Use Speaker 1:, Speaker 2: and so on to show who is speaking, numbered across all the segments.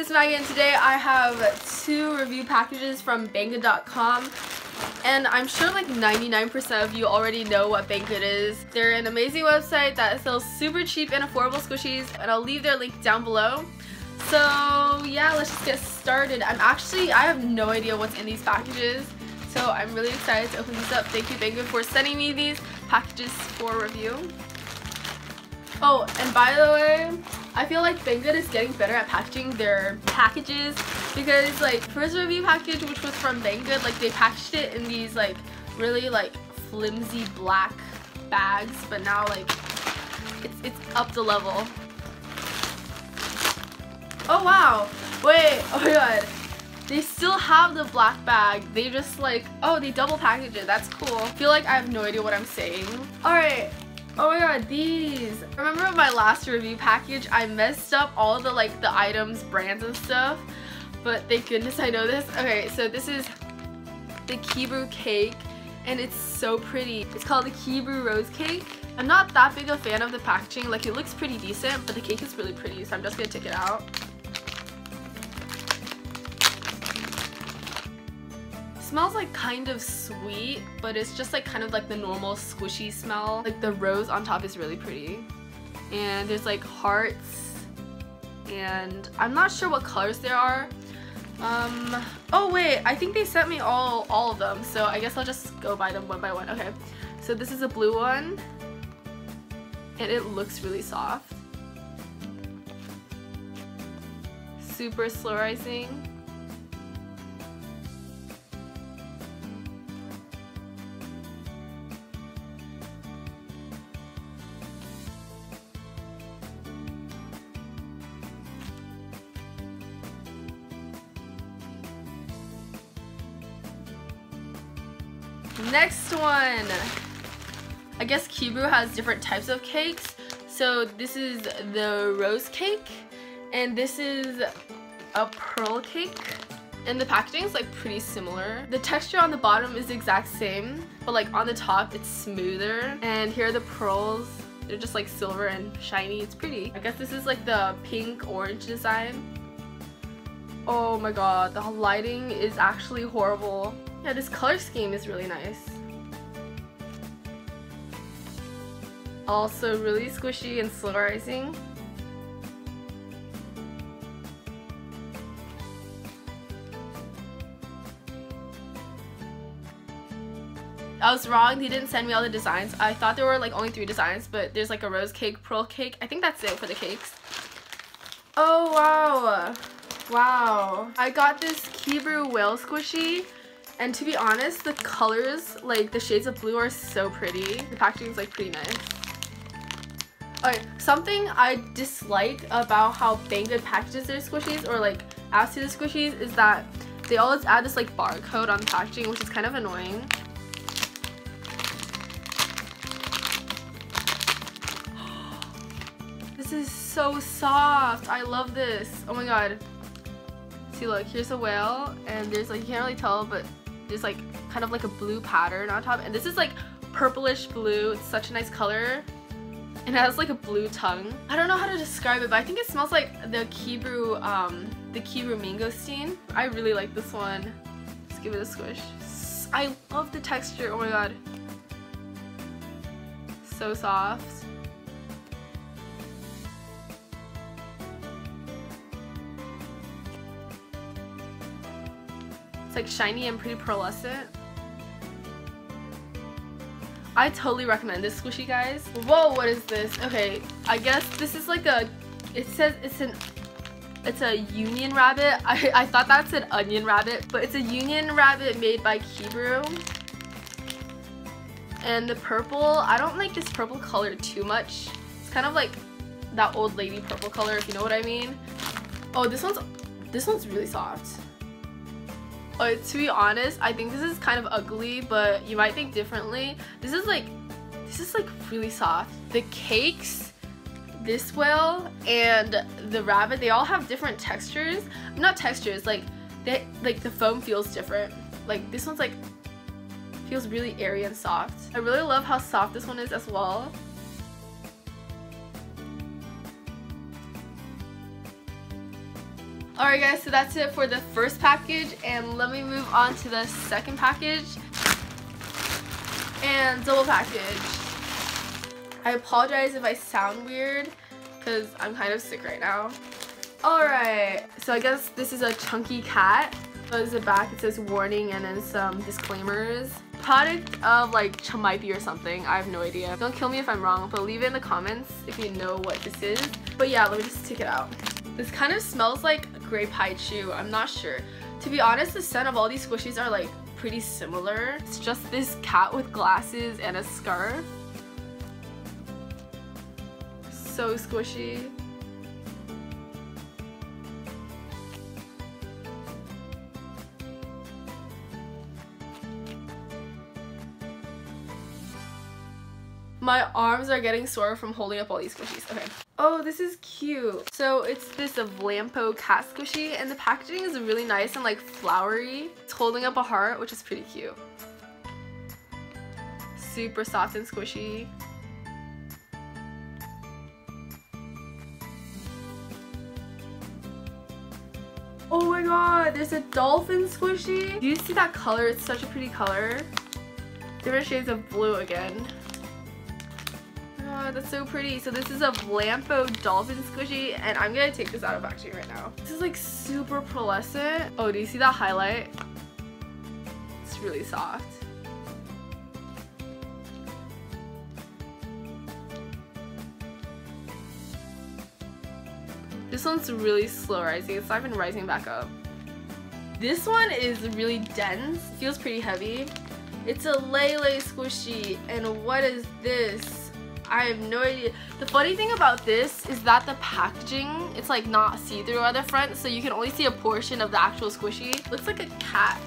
Speaker 1: it's Maggie and today I have two review packages from Banggood.com and I'm sure like 99% of you already know what Banggood is. They're an amazing website that sells super cheap and affordable squishies and I'll leave their link down below. So yeah, let's just get started. I'm actually, I have no idea what's in these packages. So I'm really excited to open these up. Thank you Banggood for sending me these packages for review. Oh, and by the way, I feel like Banggood is getting better at packaging their packages because like first review package which was from Banggood, like they packaged it in these like really like flimsy black bags, but now like it's it's up the level. Oh wow! Wait, oh my god. They still have the black bag. They just like, oh, they double package it. That's cool. I feel like I have no idea what I'm saying. Alright, Oh my god, these! Remember my last review package? I messed up all the like the items, brands and stuff. But thank goodness I know this. Okay, so this is the Kiibru cake and it's so pretty. It's called the Kiibru Rose Cake. I'm not that big a fan of the packaging. Like it looks pretty decent, but the cake is really pretty, so I'm just gonna take it out. Smells like kind of sweet, but it's just like kind of like the normal squishy smell. Like the rose on top is really pretty. And there's like hearts and I'm not sure what colors there are. Um, oh wait, I think they sent me all, all of them, so I guess I'll just go buy them one by one. Okay, so this is a blue one, and it looks really soft. Super slow rising. Next one. I guess Kiibru has different types of cakes. So this is the rose cake and this is a pearl cake. And the packaging is like pretty similar. The texture on the bottom is the exact same, but like on the top it's smoother. And here are the pearls. They're just like silver and shiny. It's pretty. I guess this is like the pink orange design. Oh my god, the lighting is actually horrible. Yeah, this color scheme is really nice. Also really squishy and slow rising. I was wrong, they didn't send me all the designs. I thought there were like only three designs, but there's like a rose cake, pearl cake. I think that's it for the cakes. Oh wow. Wow. I got this Kiibru whale squishy. And to be honest, the colors, like the shades of blue are so pretty. The packaging is like pretty nice. Okay, something I dislike about how Banggood packages their squishies or like adds to the squishies is that they always add this like barcode on the packaging which is kind of annoying. this is so soft. I love this. Oh my god. See look, here's a whale and there's like, you can't really tell but there's like kind of like a blue pattern on top. And this is like purplish blue. It's such a nice color. And it has like a blue tongue. I don't know how to describe it but I think it smells like the Kiibru um the Kiibru mangosteen I really like this one. Let's give it a squish. I love the texture. Oh my god. So soft It's like shiny and pretty pearlescent. I totally recommend this squishy, guys. Whoa, what is this? Okay, I guess this is like a, it says it's an, it's a union rabbit. I, I thought that said onion rabbit, but it's a union rabbit made by Kiibru. And the purple, I don't like this purple color too much. It's kind of like that old lady purple color, if you know what I mean. Oh, this one's, this one's really soft. Uh, to be honest, I think this is kind of ugly, but you might think differently. This is like, this is like really soft. The cakes, this whale, and the rabbit, they all have different textures. Not textures, like, they, like the foam feels different. Like this one's like, feels really airy and soft. I really love how soft this one is as well. Alright guys, so that's it for the first package and let me move on to the second package and double package. I apologize if I sound weird because I'm kind of sick right now. Alright, so I guess this is a chunky cat. There's the back, it says warning and then some disclaimers. Product of like Chamipi or something, I have no idea. Don't kill me if I'm wrong, but leave it in the comments if you know what this is. But yeah, let me just take it out. This kind of smells like Hi-Chew, I'm not sure. To be honest, the scent of all these squishies are like pretty similar. It's just this cat with glasses and a scarf. So squishy. My arms are getting sore from holding up all these squishies. Okay. Oh, this is cute. So it's this Vlampo cat squishy and the packaging is really nice and like flowery. It's holding up a heart, which is pretty cute. Super soft and squishy. Oh my god, there's a dolphin squishy. Do you see that color? It's such a pretty color. Different shades of blue again god, that's so pretty. So this is a Vlampo Dolphin Squishy, and I'm gonna take this out of packaging right now. This is like super pearlescent. Oh, do you see that highlight? It's really soft. This one's really slow rising. It's not even rising back up. This one is really dense. Feels pretty heavy. It's a Lele squishy. And what is this? I have no idea. The funny thing about this is that the packaging, it's like not see-through on the front, so you can only see a portion of the actual squishy. Looks like a cat.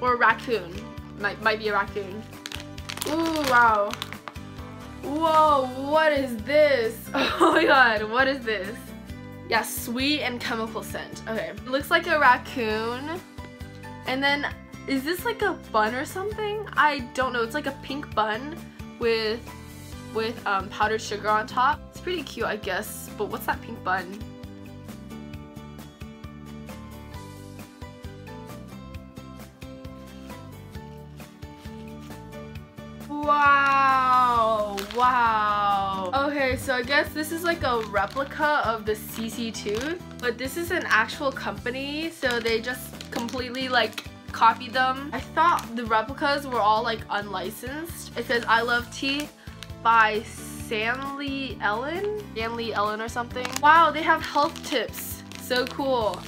Speaker 1: Or a raccoon. Might, might be a raccoon. Ooh, wow. Whoa, what is this? Oh my god, what is this? Yeah, sweet and chemical scent. Okay, looks like a raccoon. And then, is this like a bun or something? I don't know, it's like a pink bun with with um, powdered sugar on top. It's pretty cute, I guess, but what's that pink bun? Wow, wow. Okay, so I guess this is like a replica of the CC tooth, but this is an actual company, so they just completely like copied them. I thought the replicas were all like unlicensed. It says I Love Teeth by Stanley Ellen? Stanley Ellen or something. Wow, they have health tips. So cool.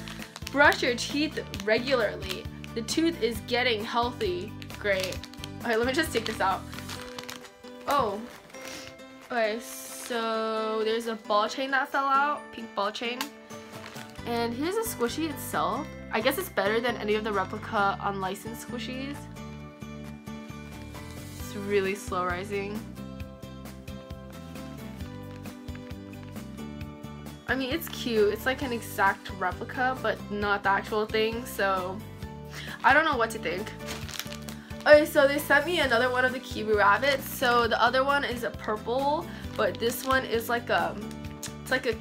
Speaker 1: Brush your teeth regularly. The tooth is getting healthy. Great. Okay, let me just take this out. Oh. Okay, so there's a ball chain that fell out. Pink ball chain. And here's a squishy itself. I guess it's better than any of the replica unlicensed squishies. It's really slow rising. I mean, it's cute. It's like an exact replica, but not the actual thing, so I don't know what to think. Okay, so they sent me another one of the Kiwi rabbits. So the other one is a purple, but this one is like a, it's like a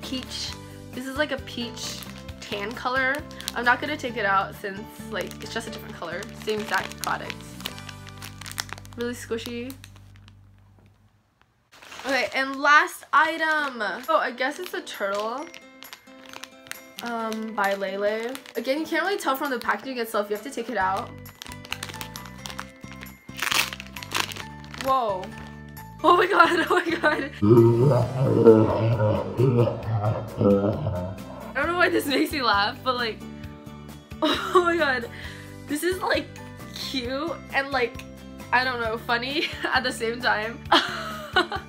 Speaker 1: peach. This is like a peach tan color. I'm not gonna take it out since like it's just a different color. Same exact product. Really squishy. Okay, and last item. Oh, I guess it's a turtle. Um, by Lele. Again, you can't really tell from the packaging itself. You have to take it out. Whoa. Oh my god, oh my god. I don't know why this makes me laugh, but like, oh my god, this is like cute and like, I don't know, funny at the same time. oh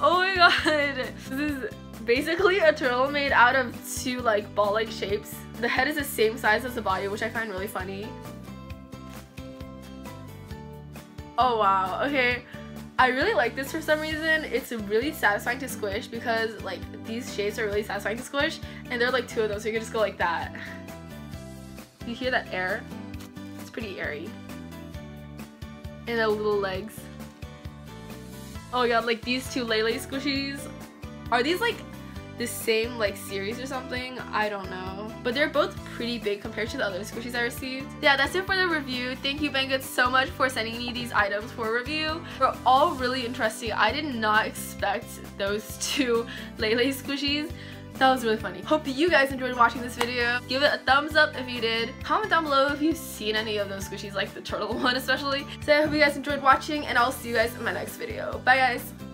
Speaker 1: my god, this is basically a turtle made out of two like ball-like shapes. The head is the same size as the body, which I find really funny. Oh wow, okay. I really like this for some reason. It's really satisfying to squish because like these shapes are really satisfying to squish and there are like two of them so you can just go like that. You hear that air? It's pretty airy. And the little legs. Oh my god, like these two Lele squishies. Are these like the same like series or something. I don't know. But they're both pretty big compared to the other squishies I received. Yeah, that's it for the review. Thank you Banggood so much for sending me these items for review. They're all really interesting. I did not expect those two Lele squishies. That was really funny. Hope you guys enjoyed watching this video. Give it a thumbs up if you did. Comment down below if you've seen any of those squishies, like the turtle one especially. So I hope you guys enjoyed watching and I'll see you guys in my next video. Bye guys!